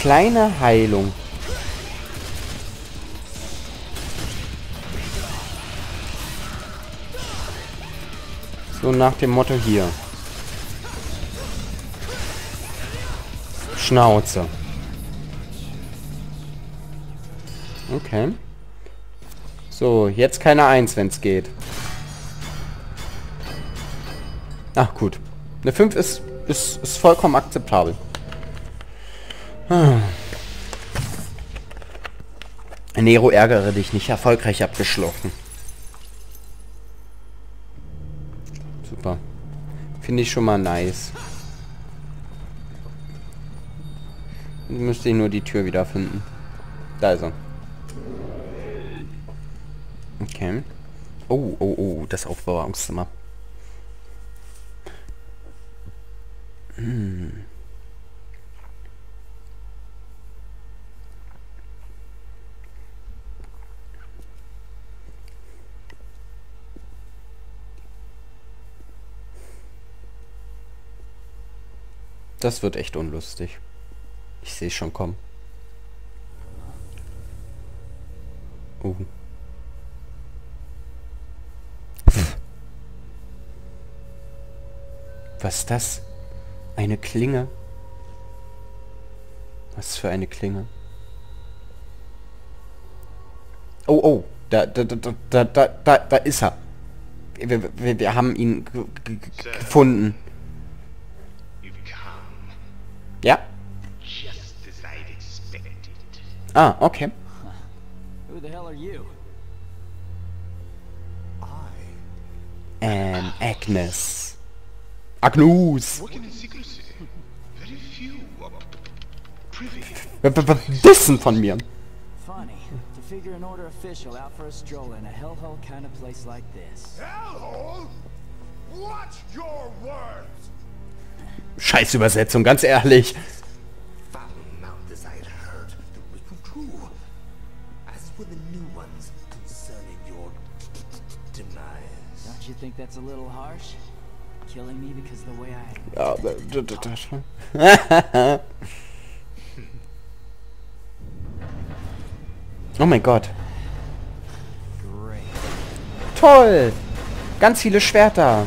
kleine Heilung. So nach dem Motto hier. Schnauze. Okay. So, jetzt keine Eins, wenn es geht. Ach gut. Eine 5 ist, ist, ist vollkommen akzeptabel. Ah. Nero ärgere dich nicht erfolgreich abgeschlossen. Super. Finde ich schon mal nice. Müsste ich nur die Tür wiederfinden. Da ist er. Okay. Oh, oh, oh, das Aufbewahrungszimmer. Hm. Das wird echt unlustig. Ich sehe schon kommen. Oh. Was ist das? Eine Klinge? Was für eine Klinge? Oh, oh. Da, da, da, da, da, da, da ist er. Wir, wir, wir haben ihn gefunden. Ja? Ah, okay. Who the hell are you? I And Agnes. Agnus. Working in secrecy. Very few are privy. W- w- w- Wissen von mir. Funny. To figure an order official out for a stroll in a hellhole kind of place like this. Hellhole? Watch your words! Scheiß Übersetzung, ganz ehrlich. Ja, schon. oh mein Gott. Toll. Ganz viele Schwerter.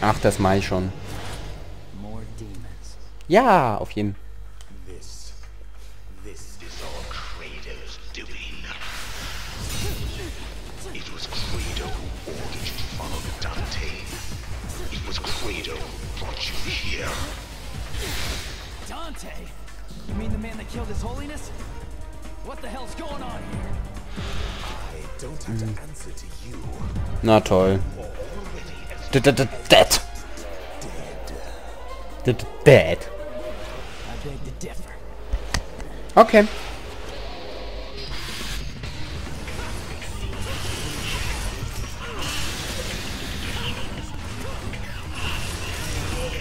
Ach, das mache ich schon. More demons. Ja, auf jeden. This. This is all Kratos doing. It was Kratos who ordered you to follow Dante. It was Kratos who brought you here. Dante! You mean the man that killed his holiness? What the hell's going on here? I don't have to answer to you. Na toll. Dead. Dead. Okay.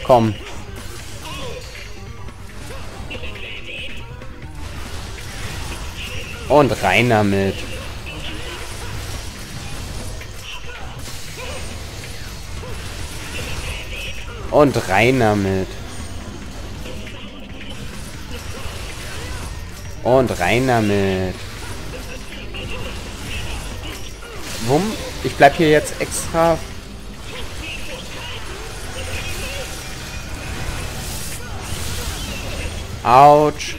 Komm. Und rein damit. Und rein damit. Und rein damit. Wumm. Ich bleib hier jetzt extra. Autsch.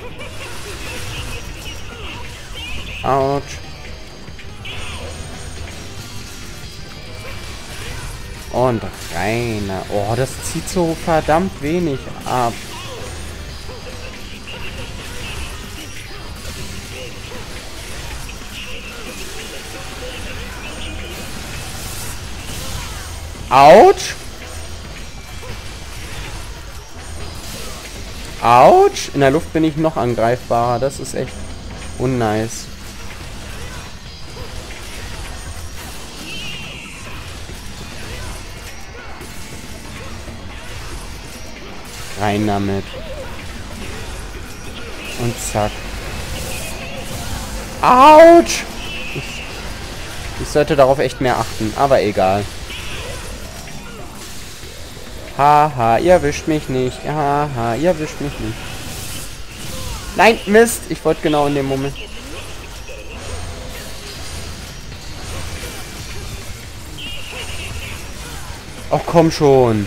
Autsch. Und reiner. Oh, das zieht so verdammt wenig ab. Autsch. Autsch. In der Luft bin ich noch angreifbarer. Das ist echt unnice. Rein damit. Und zack. Autsch! Ich, ich sollte darauf echt mehr achten, aber egal. Haha, ihr wischt mich nicht. Haha, ihr wischt mich nicht. Nein, Mist. Ich wollte genau in dem Moment. Ach komm schon.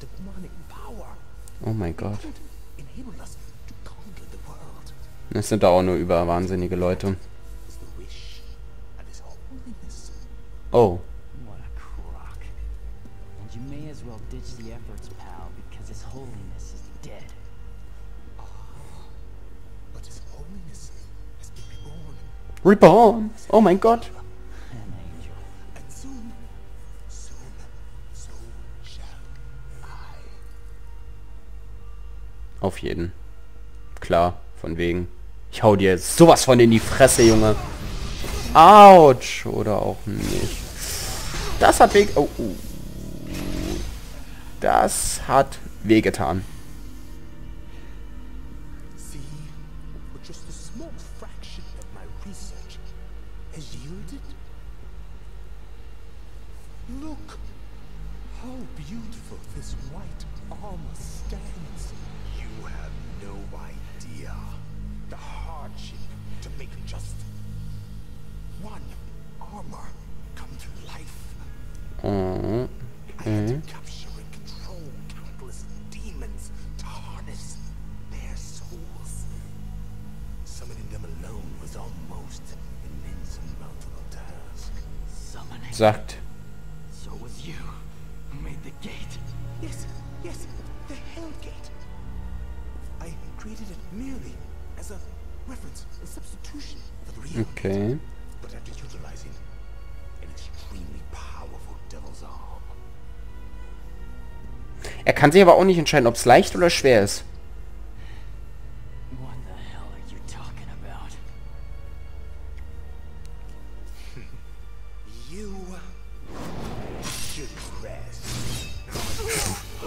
demonic power? Oh mein Gott. Das sind auch nur überwahnsinnige Leute. Oh. What a crock. And you may as well ditch the efforts, pal, because His Holiness is dead. But his holiness has been reborn. Reborn. Oh mein Gott. An angel. And soon, soon, so shall I. Auf jeden. Klar, von wegen. Ich hau dir sowas von in die Fresse, Junge. Autsch. Oder auch nicht. Das hat weh... Oh, oh. Das hat wehgetan. Look how beautiful this white armor stands. You have no idea the hardship to make just one armor come to life. Mm-hmm. I had to mm-hmm. capture and control countless demons to harness their souls. Summoning them alone was almost an insurmountable task. Summoning. Sagt. Er kann sich aber auch nicht entscheiden, ob es leicht oder schwer ist.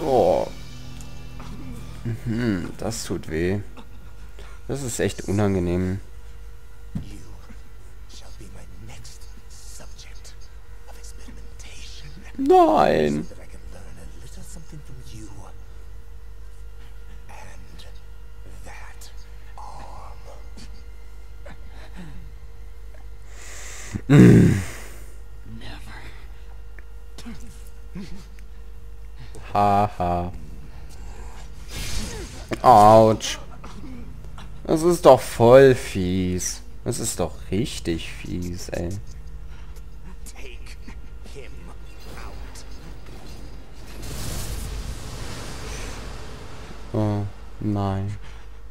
Oh. Mhm, das tut weh. Das ist echt unangenehm. You shall be my next subject of experimentation. Nein. that I can learn a little something from you. And that arm. Never. Haha. Autsch. Das ist doch voll fies. Das ist doch richtig fies, ey. Oh, nein.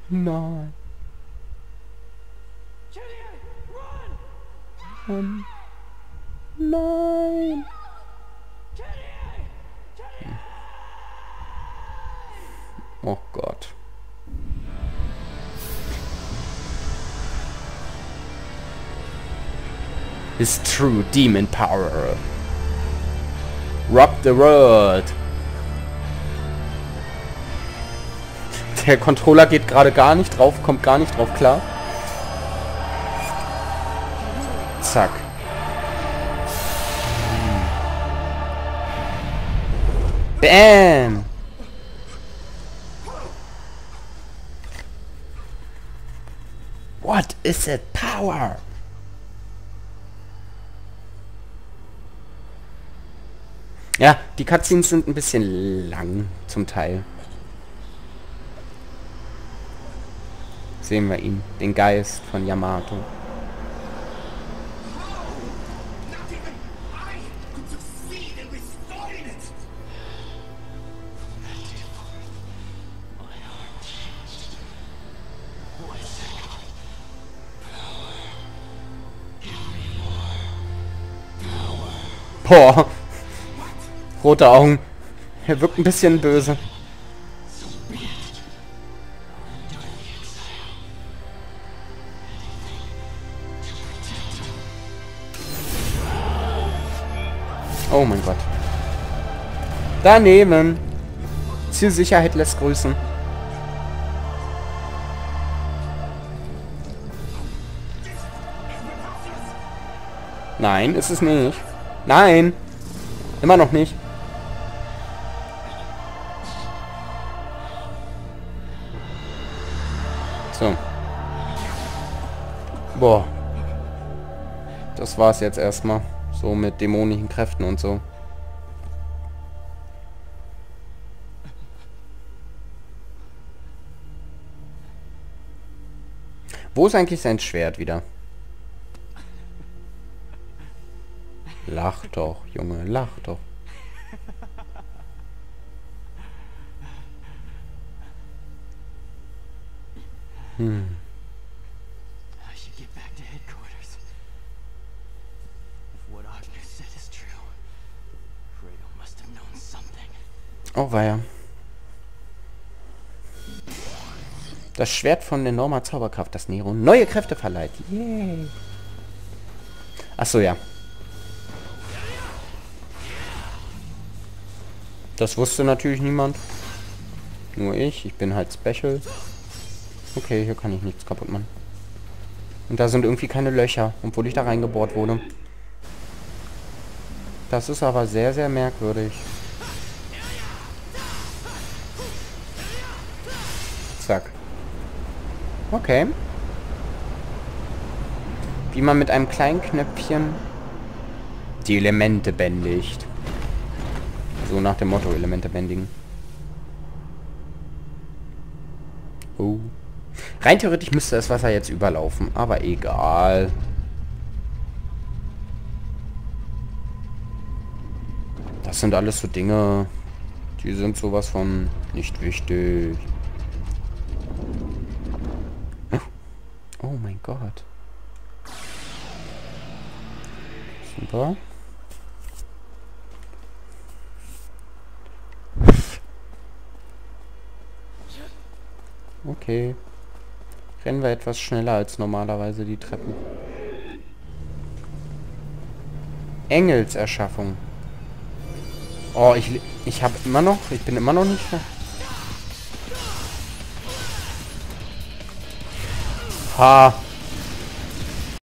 Nein. Ähm, nein. Oh Gott. His true demon power. Rock the world. Der Controller geht gerade gar nicht drauf, kommt gar nicht drauf klar. Zack. Bam! What is it? Power! Ja, die Cutscenes sind ein bisschen lang zum Teil. Sehen wir ihn. Den Geist von Yamato. Not Rote Augen. Er wirkt ein bisschen böse. Oh mein Gott. Daneben. Zielsicherheit lässt grüßen. Nein, ist es nicht. Nein. Immer noch nicht. Boah. Das war's jetzt erstmal. So mit dämonischen Kräften und so. Wo ist eigentlich sein Schwert wieder? Lach doch, Junge, lach doch. I Oh weia. Das Schwert von enormer Zauberkraft, das Nero neue Kräfte verleiht. Yay. Achso, ja. Das wusste natürlich niemand. Nur ich. Ich bin halt special. Okay, hier kann ich nichts kaputt machen. Und da sind irgendwie keine Löcher, obwohl ich da reingebohrt wurde. Das ist aber sehr, sehr merkwürdig. Zack. Okay. Wie man mit einem kleinen Knöpfchen die Elemente bändigt. So nach dem Motto, Elemente bändigen. Oh. Rein theoretisch müsste das Wasser jetzt überlaufen, aber egal. Sind alles so Dinge, die sind sowas von nicht wichtig. Oh mein Gott. Super. Okay. Rennen wir etwas schneller als normalerweise die Treppen. Engelserschaffung. Oh, ich, ich habe immer noch, ich bin immer noch nicht... Ha.